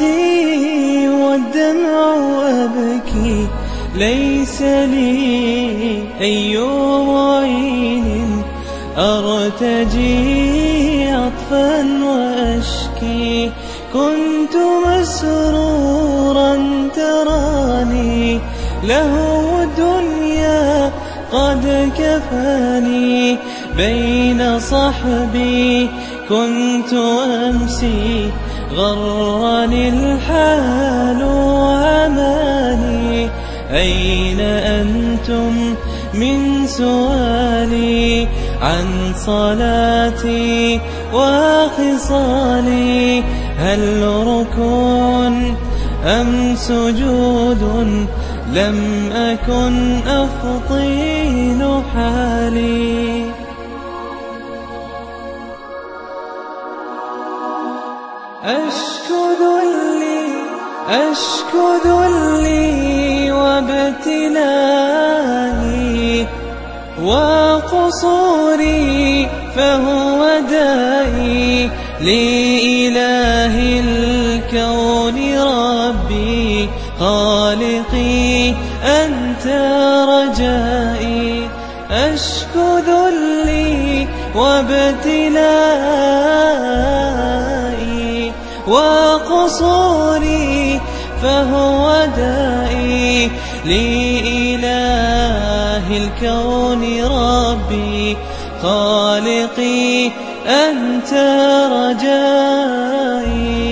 في ليس لي أي معين أرتجي عطفا وأشكي. كنت مسرورا تراني له الدنيا قد كفاني. بين صحبي كنت أمسي غرني الحال أين أنتم من سؤالي عن صلاتي وخصالي؟ هل ركون أم سجود لم أكن أفطين حالي؟ أشكو ذلي أشكو ذلي. وابتلائي وقصوري فهو دائي لإله الكون ربي خالقي أنت رجائي. أشكو ذلي وابتلائي وقصوري فهو دائي لإله الكون ربي. خالقي أنت رجائي.